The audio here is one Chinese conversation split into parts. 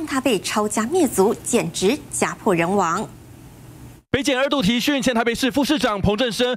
让他被抄家灭族，简直家破人亡。北检二度提讯前台北市副市长彭振生。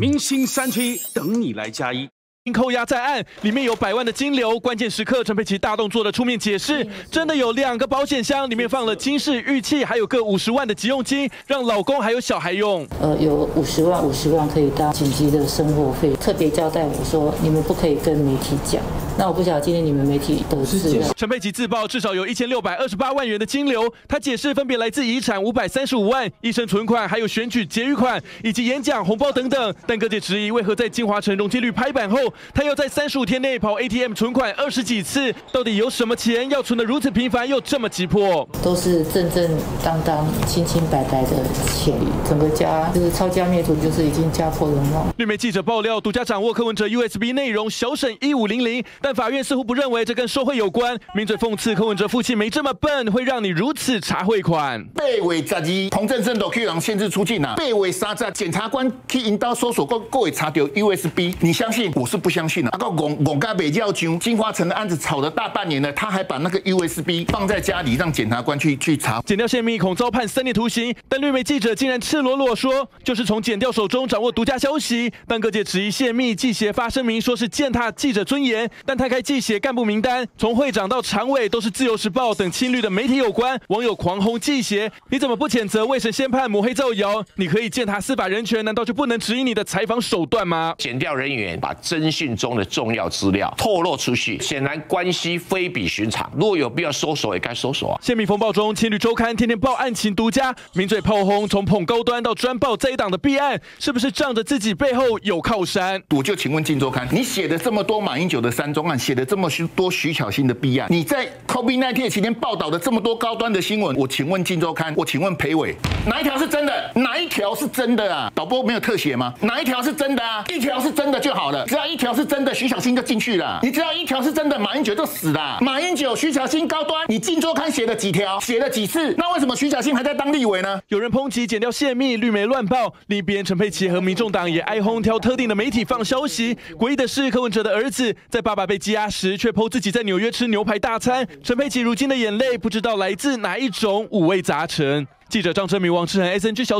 明星三期等你来加一。扣押在案，里面有百万的金流。关键时刻，陈佩琪大动作的出面解释，真的有两个保险箱，里面放了金饰、玉器，还有各五十万的急用金，让老公还有小孩用。呃，有五十万，五十万可以当紧急的生活费。特别交代我说，你们不可以跟媒体讲。那我不晓得今天你们媒体得知了。陈佩琪自曝至少有一千六百二十八万元的金流，他解释分别来自遗产五百三十五万、一生存款，还有选举结余款以及演讲红包等等。但各界质疑，为何在金华城容积率拍板后？他又在三十五天内跑 ATM 存款二十几次，到底有什么钱要存的如此频繁又这么急迫？都是正正当当、清清白白的钱，整个家就是抄家灭族，就是已经家破人亡。绿媒记者爆料，独家掌握柯文哲 USB 内容，小沈一五零零，但法院似乎不认为这跟受贿有关。名嘴讽刺柯文哲父亲没这么笨，会让你如此查汇款。被伪十二，彭振正都可以让限制出境啊！被伪杀在，检察官去引导搜索，各各位查到 USB，你相信？我是不相信。那个拱拱盖北教军金花城的案子吵了大半年了，他还把那个 USB 放在家里，让检察官去去查。剪掉泄密，恐遭判三年徒刑。但绿媒记者竟然赤裸裸说，就是从剪掉手中掌握独家消息。但各界质疑泄密，记协发声明说是践踏记者尊严。但摊开记协干部名单，从会长到常委都是自由时报等亲绿的媒体有关。网友狂轰记协，你怎么不谴责未审先判抹黑造谣？你可以践踏司法人权，难道就不能质疑你的采访手段吗？剪掉人员把征信中的重要资料透露出去，显然关系非比寻常。如果有必要搜索，也该搜索啊！泄密风暴中，亲绿周刊天天报案情独家，名嘴炮轰，从捧高端到专报这档的弊案，是不是仗着自己背后有靠山？我就请问金周刊，你写的这么多马英九的三中写的这么许多徐巧芯的弊案，你在 COVID 那天期间报道的这么多高端的新闻，我请问金周刊，我请问裴伟，哪一条是真的？哪一条是真的啊？导播没有特写吗？哪一条是真的啊？一条是真的就好了，只要一条是真的。徐小新就进去了，你只要一条是真的，马英九就死了。马英九、徐小新高端，你《金周刊》写了几条，写了几次？那为什么徐小新还在当立委呢？有人抨击剪掉泄密，绿媒乱报；另一边陈佩琪和民众党也挨轰，挑特定的媒体放消息。诡异的是，柯文哲的儿子在爸爸被被羁押时，却剖自己在纽约吃牛排大餐。陈佩琪如今的眼泪，不知道来自哪一种五味杂陈。记者张哲明、王志恒，SNG 小。